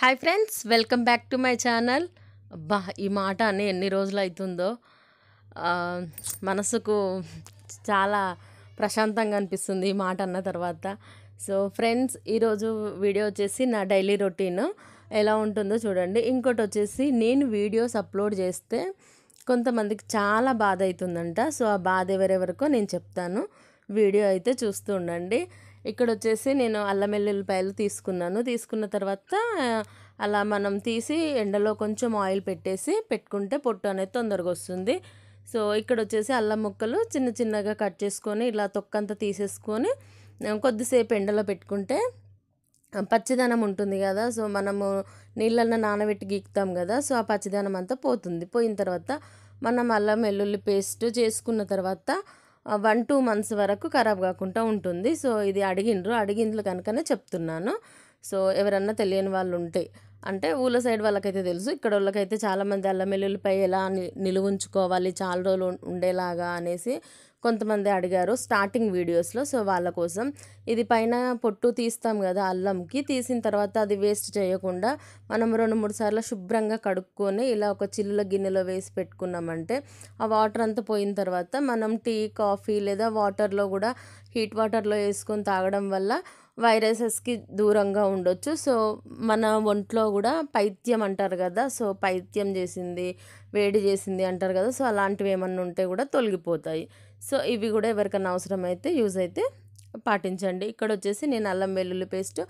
Hi friends welcome back to my channel. అబ్బా ఈ మాట అని ఎన్ని రోజులు అవుతుందో మనసుకు చాలా ప్రశాంతంగా అనిపిస్తుంది ఈ మాట అన్న తర్వాత. సో ఫ్రెండ్స్ ఈరోజు వీడియో వచ్చేసి నా డైలీ రొటీన్. ఎలా ఉంటుందో చూడండి. ఇంకోటి వచ్చేసి నేను వీడియోస్ అప్లోడ్ చేస్తే కొంతమందికి చాలా బాధ అవుతుందంట సో ఆ బాధ ఎవరెవరికో నేను చెప్తాను. వీడియో అయితే చూస్తూ ఉండండి. ఇక్కడ వచ్చేసి నేను అల్లం వెల్లుల్లిపాయలు తీసుకున్నాను. తీసుకున్న తర్వాత అలా మనం తీసి ఎండలో కొంచెం ఆయిల్ పెట్టేసి పెట్టుకుంటే పొట్టు అనేది తొందరగా వస్తుంది. సో ఇక్కడ వచ్చేసి అల్లం ముక్కలు చిన్న చిన్నగా కట్ చేసుకొని ఇలా తొక్కంతా తీసేసుకొని కొద్దిసేపు ఎండలో పెట్టుకుంటే పచ్చిదనం ఉంటుంది కదా. సో మనము నీళ్ళల్లో నానబెట్టి గీకుతాం కదా. సో ఆ పచ్చిదనం అంతా పోతుంది. పోయిన తర్వాత మనం అల్లం వెల్లుల్లి పేస్ట్ చేసుకున్న తర్వాత వన్ టూ మంత్స్ వరకు ఖరాబ్ కాకుండా ఉంటుంది. సో ఇది అడిగిండ్రు. అడిగిండ్రు కనుకనే చెప్తున్నాను. సో ఎవరన్నా తెలియని వాళ్ళు ఉంటే అంటే ఊళ్ళ సైడ్ వాళ్ళకైతే తెలుసు. ఇక్కడ వాళ్ళకైతే చాలామంది అల్లం వెల్లుల్లిపాయ ఎలా నిలువుంచుకోవాలి చాలా రోజులు ఉండేలాగా అనేసి కొంతమంది అడిగారు స్టార్టింగ్ వీడియోస్లో సో వాళ్ళ కోసం ఇది పైన పొట్టు తీస్తాం కదా అల్లంకి. తీసిన తర్వాత అది వేస్ట్ చేయకుండా మనం రెండు మూడు సార్లు శుభ్రంగా కడుక్కొని ఇలా ఒక చిల్లుల గిన్నెలో వేసి పెట్టుకున్నామంటే ఆ వాటర్ అంతా పోయిన తర్వాత మనం టీ కాఫీ లేదా వాటర్లో కూడా హీట్ వాటర్లో వేసుకొని తాగడం వల్ల వైరసెస్కి దూరంగా ఉండొచ్చు. సో మన ఒంట్లో కూడా పైత్యం అంటారు కదా సో పైత్యం చేసింది వేడి చేసింది అంటారు కదా సో అలాంటివి ఏమన్నా ఉంటే కూడా తొలగిపోతాయి. సో ఇవి కూడా ఎవరికైనా అవసరం అయితే యూజ్ అయితే పాటించండి. ఇక్కడ వచ్చేసి నేను అల్లం వెల్లుల్లి పేస్ట్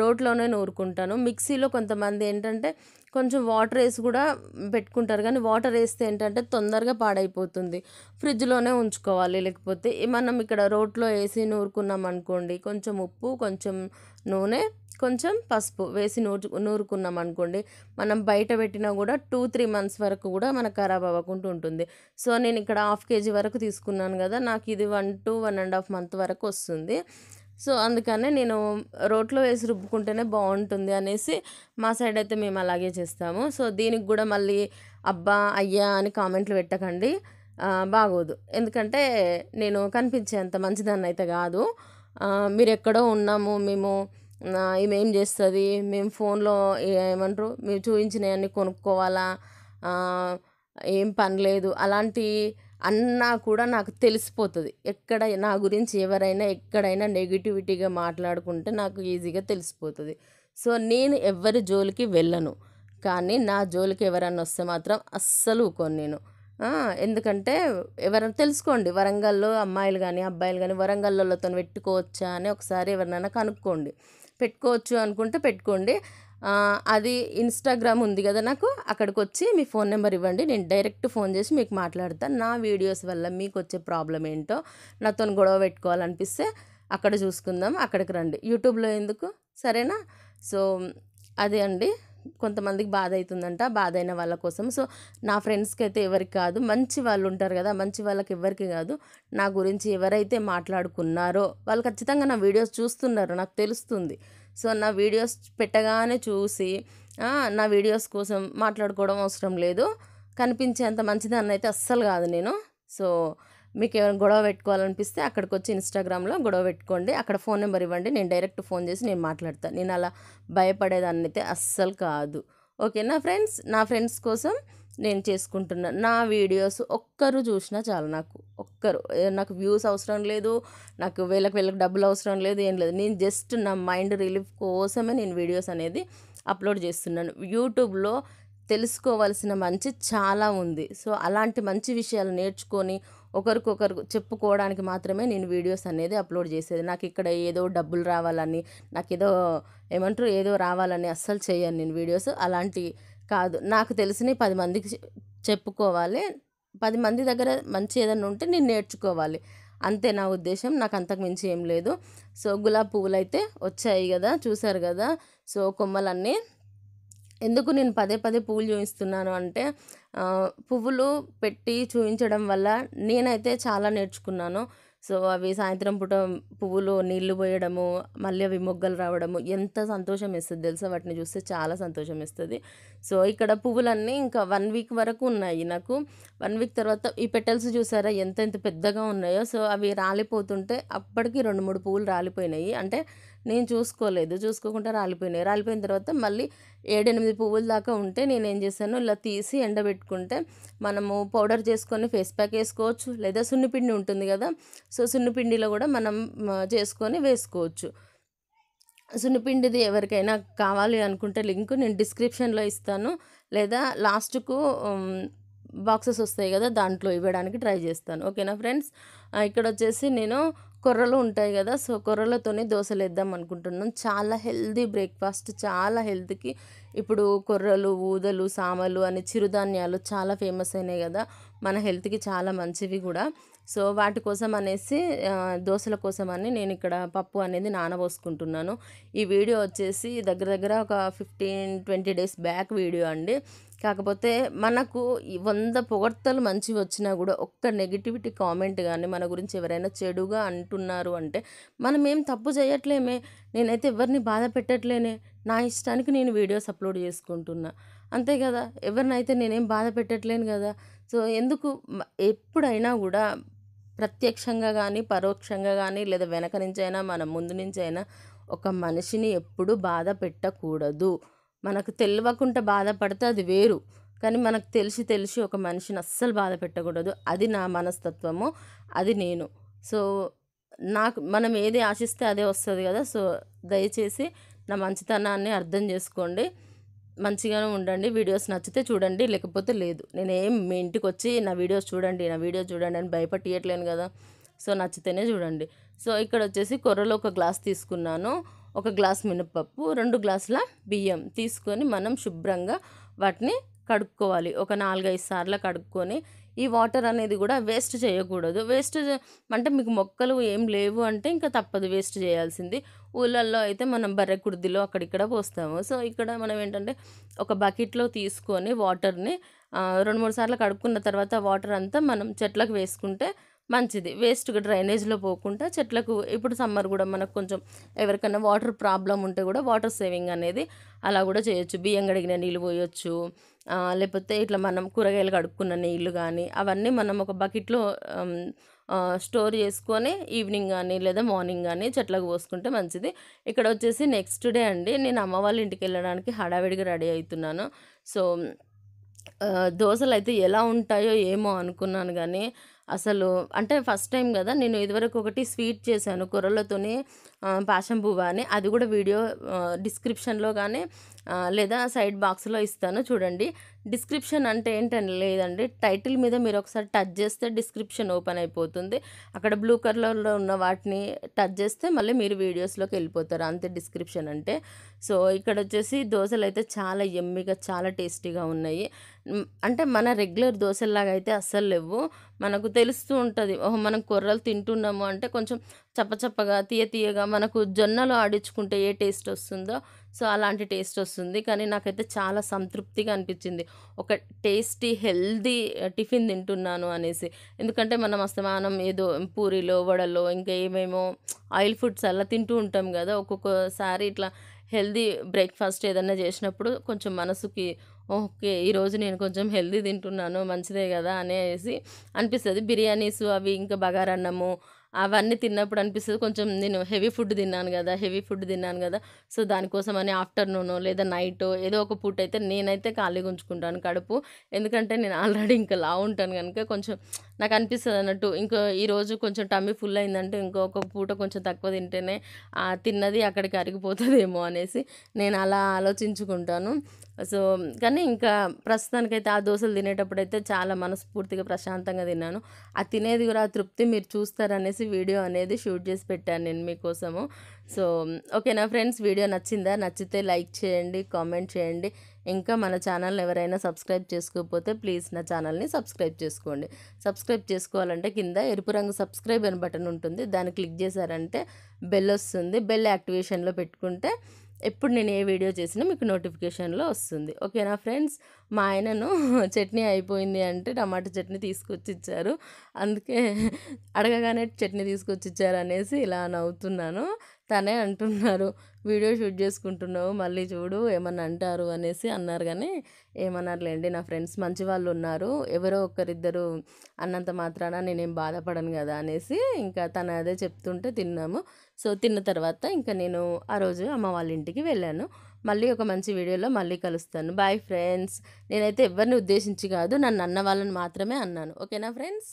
రోట్లోనే నూరుకుంటాను. మిక్సీలో కొంతమంది ఏంటంటే కొంచెం వాటర్ వేసి కూడా పెట్టుకుంటారు. కానీ వాటర్ వేస్తే ఏంటంటే తొందరగా పాడైపోతుంది. ఫ్రిడ్జ్లోనే ఉంచుకోవాలి. లేకపోతే మనం ఇక్కడ రోట్లో వేసి నూరుకున్నాం అనుకోండి కొంచెం ఉప్పు కొంచెం నూనె కొంచెం పసుపు వేసి నూరు నూరుకున్నాం అనుకోండి మనం బయట పెట్టినా కూడా టూ త్రీ మంత్స్ వరకు కూడా మనకు ఖరాబ్ అవ్వకుండా ఉంటుంది. సో నేను ఇక్కడ హాఫ్ కేజీ వరకు తీసుకున్నాను కదా నాకు ఇది one two one and half month వరకు వస్తుంది. సో అందుకనే నేను రోట్లో వేసి రుబ్బుకుంటేనే బాగుంటుంది అనేసి మా సైడ్ అయితే మేము అలాగే చేస్తాము. సో దీనికి కూడా మళ్ళీ అబ్బా అయ్యా అని కామెంట్లు పెట్టకండి. బాగోదు. ఎందుకంటే నేను కనిపించేంత మంచిదాన్ని అయితే కాదు. మీరు ఎక్కడో ఉన్నాము మేము ఈమె ఏం చేస్తుంది మేము ఫోన్లో ఏమంటారు మీరు చూపించినవన్నీ కొనుక్కోవాలా ఏం పని లేదు. అలాంటి అన్నా కూడా నాకు తెలిసిపోతుంది. ఎక్కడ నా గురించి ఎవరైనా ఎక్కడైనా నెగిటివిటీగా మాట్లాడుకుంటే నాకు ఈజీగా తెలిసిపోతుంది. సో నేను ఎవరి జోలికి వెళ్ళను. కానీ నా జోలికి ఎవరన్నా వస్తే మాత్రం అస్సలు ఊకోను నేను. ఎందుకంటే ఎవరైనా తెలుసుకోండి వరంగల్లో అమ్మాయిలు కానీ అబ్బాయిలు కానీ వరంగల్లోతో పెట్టుకోవచ్చా అని ఒకసారి ఎవరినైనా కనుక్కోండి. పెట్టుకోవచ్చు అనుకుంటే పెట్టుకోండి. అది ఇన్స్టాగ్రామ్ ఉంది కదా నాకు అక్కడికి వచ్చి మీ ఫోన్ నెంబర్ ఇవ్వండి. నేను డైరెక్ట్ ఫోన్ చేసి మీకు మాట్లాడతాను నా వీడియోస్ వల్ల మీకు వచ్చే ప్రాబ్లం ఏంటో నాతో గొడవ పెట్టుకోవాలనిపిస్తే అక్కడ చూసుకుందాం అక్కడికి రండి. యూట్యూబ్లో ఎందుకు? సరేనా? సో అదే అండి. కొంతమందికి బాధ అవుతుందంట బాధ అయిన వాళ్ళ కోసం. సో నా ఫ్రెండ్స్కి అయితే ఎవరికి కాదు మంచి వాళ్ళు ఉంటారు కదా మంచి వాళ్ళకి ఎవరికి కాదు నా గురించి ఎవరైతే మాట్లాడుకున్నారో వాళ్ళు ఖచ్చితంగా నా వీడియోస్ చూస్తున్నారు నాకు తెలుస్తుంది. సో నా వీడియోస్ పెట్టగానే చూసి నా వీడియోస్ కోసం మాట్లాడుకోవడం అవసరం లేదు. కనిపించేంత మంచిదాన్ని అయితే అస్సలు కాదు నేను. సో మీకు ఏమైనా గొడవ పెట్టుకోవాలనిపిస్తే అక్కడికి వచ్చి ఇన్స్టాగ్రామ్లో గొడవ పెట్టుకోండి. అక్కడ ఫోన్ నెంబర్ ఇవ్వండి. నేను డైరెక్ట్ ఫోన్ చేసి నేను మాట్లాడతాను నేను అలా భయపడేదాన్ని అయితే అస్సలు కాదు. ఓకేనా ఫ్రెండ్స్? నా ఫ్రెండ్స్ కోసం నేను చేసుకుంటున్నా. నా వీడియోస్ ఒక్కరు చూసినా చాలు నాకు. ఒక్కరు. నాకు వ్యూస్ అవసరం లేదు. నాకు వేలకు వేలకు డబ్బులు అవసరం లేదు ఏం లేదు. నేను జస్ట్ నా మైండ్ రిలీఫ్ కోసమే నేను వీడియోస్ అనేది అప్లోడ్ చేస్తున్నాను. యూట్యూబ్లో తెలుసుకోవాల్సిన మంచి చాలా ఉంది. సో అలాంటి మంచి విషయాలు నేర్చుకొని ఒకరికొకరు చెప్పుకోవడానికి మాత్రమే నేను వీడియోస్ అనేది అప్లోడ్ చేసేది. నాకు ఇక్కడ ఏదో డబ్బులు రావాలని నాకు ఏదో ఏమంటారు? ఏదో రావాలని అస్సలు చేయను నేను వీడియోస్. అలాంటి కాదు. నాకు తెలిసిన పది మందికి చె- చెప్పుకోవాలి. పది మంది దగ్గర మంచి ఏదైనా ఉంటే నేను నేర్చుకోవాలి. అంతే నా ఉద్దేశం. నాకు అంతకు మించి ఏం లేదు. సో గులాబ్ పువ్వులు అయితే వచ్చాయి కదా చూశారు కదా. సో కొమ్మలన్నీ. ఎందుకు నేను పదే పదే పువ్వులు చూపిస్తున్నాను అంటే పువ్వులు పెట్టి చూపించడం వల్ల నేనైతే చాలా నేర్చుకున్నాను. సో అవి సాయంత్రం పూట పువ్వులు నీళ్ళు పోయడము మళ్ళీ అవి మొగ్గలు రావడము ఎంత సంతోషం ఇస్తుంది తెలుసా? వాటిని చూస్తే చాలా సంతోషం ఇస్తుంది సో ఇక్కడ పువ్వులన్నీ ఇంకా వన్ వీక్ వరకు ఉన్నాయి నాకు. వన్ వీక్ తర్వాత ఈ పెటల్స్ చూసారా? ఎంత ఎంత పెద్దగా ఉన్నాయో. సో అవి రాలిపోతుంటే అప్పటికి రెండు మూడు పువ్వులు రాలిపోయినాయి. అంటే నేను చూసుకోలేదు. చూసుకోకుండా రాలిపోయినాయి. రాలిపోయిన తర్వాత మళ్ళీ ఏడెనిమిది పువ్వుల దాకా ఉంటే నేను ఏం చేశాను? ఇలా తీసి ఎండబెట్టుకుంటే మనము పౌడర్ చేసుకొని ఫేస్ ప్యాక్ వేసుకోవచ్చు. లేదా సున్నిపిండి ఉంటుంది కదా? సో సున్నిపిండిలో కూడా మనం చేసుకొని వేసుకోవచ్చు. సున్నిపిండిది ఎవరికైనా కావాలి అనుకుంటే లింక్ నేను డిస్క్రిప్షన్లో ఇస్తాను. లేదా లాస్ట్కు బాక్సెస్ వస్తాయి కదా దాంట్లో ఇవ్వడానికి ట్రై చేస్తాను. ఓకేనా ఫ్రెండ్స్? ఇక్కడ వచ్చేసి నేను కొర్రలు ఉంటాయి కదా సో కొర్రలతోనే దోశలు వేద్దాం అనుకుంటున్నాను చాలా హెల్దీ బ్రేక్ఫాస్ట్ చాలా హెల్త్కి. ఇప్పుడు కొర్రలు ఊదలు సామలు అని చిరుధాన్యాలు చాలా ఫేమస్ అయినాయి కదా మన హెల్త్కి చాలా మంచివి కూడా. సో వాటి కోసం అనేసి దోశల కోసం అని నేను ఇక్కడ పప్పు అనేది నానబోసుకుంటున్నాను. ఈ వీడియో వచ్చేసి దగ్గర దగ్గర ఒక fifteen twenty days back video అండి. కాకపోతే మనకు వంద పొగడ్తలు మంచి వచ్చినా కూడా ఒక్క నెగిటివిటీ కామెంట్ కానీ మన గురించి ఎవరైనా చెడుగా అంటున్నారు అంటే మనం ఏం తప్పు చేయట్లేమే నేనైతే ఎవరిని బాధ పెట్టట్లేనే నా ఇష్టానికి నేను వీడియోస్ అప్లోడ్ చేసుకుంటున్నా. అంతే కదా? ఎవరినైతే నేనేం బాధ పెట్టట్లేను కదా? సో ఎందుకు ఎప్పుడైనా కూడా ప్రత్యక్షంగా కానీ పరోక్షంగా కానీ లేదా వెనక నుంచి అయినా మన ముందు నుంచి అయినా ఒక మనిషిని ఎప్పుడు బాధ పెట్టకూడదు. మనకు తెలియకుండా బాధపడితే అది వేరు. కానీ మనకు తెలిసి తెలిసి ఒక మనిషిని అస్సలు బాధ పెట్టకూడదు. అది నా మనస్తత్వము. అది నేను. సో నాకు మనం ఏది ఆశిస్తే అదే వస్తుంది కదా. సో దయచేసి నా మంచితనాన్ని అర్థం చేసుకోండి. మంచిగానే ఉండండి. వీడియోస్ నచ్చితే చూడండి. లేకపోతే లేదు. నేను ఏం మీ ఇంటికి వచ్చి నా వీడియోస్ చూడండి నా వీడియోస్ చూడండి అని భయపట్టియట్లేను కదా. సో నచ్చితేనే చూడండి. సో ఇక్కడ వచ్చేసి కొర్రలో ఒక గ్లాస్ తీసుకున్నాను. ఒక గ్లాస్ మినపప్పు రెండు గ్లాసుల బియ్యం తీసుకొని మనం శుభ్రంగా వాటిని కడుక్కోవాలి. ఒక నాలుగైదు సార్లు కడుక్కొని ఈ వాటర్ అనేది కూడా వేస్ట్ చేయకూడదు. వేస్ట్ అంటే మీకు మొక్కలు ఏం లేవు అంటే ఇంకా తప్పదు వేస్ట్ చేయాల్సింది. ఊళ్ళల్లో అయితే మనం బర్రె కుర్దిలో అక్కడిక్కడ పోస్తాము. సో ఇక్కడ మనం ఏంటంటే ఒక బకెట్లో తీసుకొని వాటర్ని రెండు మూడు సార్లు కడుక్కున్న తర్వాత వాటర్ అంతా మనం చెట్లకు వేసుకుంటే మంచిది. వేస్ట్గా డ్రైనేజ్లో పోకుండా చెట్లకు ఇప్పుడు సమ్మర్ కూడా మనకు కొంచెం ఎవరికైనా వాటర్ ప్రాబ్లం ఉంటే కూడా వాటర్ సేవింగ్ అనేది అలా కూడా చేయొచ్చు. బియ్యం కడిగిన నీళ్ళు పోయొచ్చు. లేకపోతే ఇట్లా మనం కూరగాయలు కడుక్కున్న నీళ్ళు కానీ అవన్నీ మనం ఒక బకెట్లో స్టోర్ చేసుకొని ఈవినింగ్ కానీ లేదా మార్నింగ్ కానీ చెట్లకు పోసుకుంటే మంచిది. ఇక్కడ వచ్చేసి నెక్స్ట్ డే అండి నేను అమ్మ వాళ్ళ ఇంటికి వెళ్ళడానికి హడావిడిగా రెడీ అవుతున్నాను. సో దోశలు అయితే ఎలా ఉంటాయో ఏమో అనుకున్నాను కానీ అసలు అంటే ఫస్ట్ టైం కదా నేను ఇదివరకు ఒకటి స్వీట్ చేశాను కూరలతోనే పాషం పువ్వు అని. అది కూడా వీడియో డిస్క్రిప్షన్లో కానీ లేదా సైడ్ బాక్స్లో ఇస్తాను చూడండి. డిస్క్రిప్షన్ అంటే ఏంటని లేదండి టైటిల్ మీద మీరు ఒకసారి టచ్ చేస్తే డిస్క్రిప్షన్ ఓపెన్ అయిపోతుంది. అక్కడ బ్లూ కలర్లో ఉన్న వాటిని టచ్ చేస్తే మళ్ళీ మీరు వీడియోస్లోకి వెళ్ళిపోతారు అంతే డిస్క్రిప్షన్ అంటే. సో ఇక్కడ వచ్చేసి దోశలు అయితే చాలా ఎమ్మిగా చాలా టేస్టీగా ఉన్నాయి. అంటే మన రెగ్యులర్ దోశల్లాగా అయితే అస్సలు లేవు. మనకు తెలుస్తూ ఉంటుంది. ఓహో మనం కొర్రలు తింటున్నాము అంటే కొంచెం చప్పచప్పగా తీయ తీయగా మనకు జొన్నలు ఆడించుకుంటే ఏ టేస్ట్ వస్తుందో సో అలాంటి టేస్ట్ వస్తుంది. కానీ నాకైతే చాలా సంతృప్తిగా అనిపించింది. ఒక టేస్టీ హెల్దీ టిఫిన్ తింటున్నాను అనేసి. ఎందుకంటే మనం అస్తమానం ఏదో పూరీలో వడలో ఇంకా ఏమేమో ఆయిల్ ఫుడ్స్ అలా తింటూ ఉంటాం కదా. ఒక్కొక్కసారి ఇట్లా హెల్దీ బ్రేక్ఫాస్ట్ ఏదైనా చేసినప్పుడు కొంచెం మనసుకి ఓకే ఈరోజు నేను కొంచెం హెల్దీ తింటున్నాను మంచిదే కదా అనేసి అనిపిస్తుంది. బిర్యానీస్ అవి ఇంకా బగారన్నము అవన్నీ తిన్నప్పుడు అనిపిస్తుంది. కొంచెం నేను హెవీ ఫుడ్ తిన్నాను కదా హెవీ ఫుడ్ తిన్నాను కదా సో దానికోసం అని ఆఫ్టర్నూన్ లేదా నైట్ ఏదో ఒక పూట అయితే నేనైతే ఖాళీగా ఉంచుకుంటాను కడుపు. ఎందుకంటే నేను ఆల్రెడీ ఇంకా లా ఉంటాను కనుక కొంచెం నాకు అనిపిస్తుంది అన్నట్టు. ఇంకో ఈరోజు కొంచెం టమ్మీ ఫుల్ అయిందంటే ఇంకొక పూట కొంచెం తక్కువ తింటేనే తిన్నది అక్కడికి అరిగిపోతుందేమో అనేసి నేను అలా ఆలోచించుకుంటాను. సో కానీ ఇంకా ప్రస్తుతానికైతే ఆ దోశలు తినేటప్పుడైతే చాలా మనస్ఫూర్తిగా ప్రశాంతంగా తిన్నాను. ఆ తినేది కూడా ఆ తృప్తి మీరు చూస్తారనేసి వీడియో అనేది షూట్ చేసి పెట్టాను నేను మీకోసము. సో ఓకేనా ఫ్రెండ్స్ వీడియో నచ్చిందా? నచ్చితే లైక్ చేయండి కామెంట్ చేయండి. ఇంకా మన ఛానల్ ఎవరైనా సబ్స్క్రైబ్ చేసుకోకపోతే ప్లీజ్ నా ఛానల్ని సబ్స్క్రైబ్ చేసుకోండి. సబ్స్క్రైబ్ చేసుకోవాలంటే కింద ఎరుపు రంగు సబ్స్క్రైబ్ అని బటన్ ఉంటుంది. దాన్ని క్లిక్ చేశారంటే బెల్ వస్తుంది. బెల్ యాక్టివేషన్లో పెట్టుకుంటే ఎప్పుడు నేను ఏ వీడియో చేసినా మీకు నోటిఫికేషన్లో వస్తుంది. ఓకేనా ఫ్రెండ్స్? మా ఆయనను చట్నీ అయిపోయింది అంటే టమాటా చట్నీ తీసుకొచ్చి ఇచ్చారు అందుకే అడగగానే చట్నీ తీసుకొచ్చి ఇచ్చారు అనేసి ఇలా నవ్వుతున్నాను. తనే అంటున్నారు. వీడియో షూట్ చేసుకుంటున్నావు మళ్ళీ చూడు ఏమన్నా అంటారు అనేసి అన్నారు. కానీ ఏమన్నారులేండి నా ఫ్రెండ్స్ మంచి వాళ్ళు ఉన్నారు. ఎవరో ఒకరిద్దరు అన్నంత మాత్రాన నేనేం బాధపడను కదా అనేసి ఇంకా తను అదే చెప్తుంటే తిన్నాము. సో తిన్న తర్వాత ఇంకా నేను ఆ రోజు అమ్మ వాళ్ళ ఇంటికి వెళ్ళాను. మళ్ళీ ఒక మంచి వీడియోలో మళ్ళీ కలుస్తాను. Bye friends. నేనైతే ఎవరిని ఉద్దేశించి కాదు నన్ను అన్న వాళ్ళని మాత్రమే అన్నాను. ఓకేనా ఫ్రెండ్స్?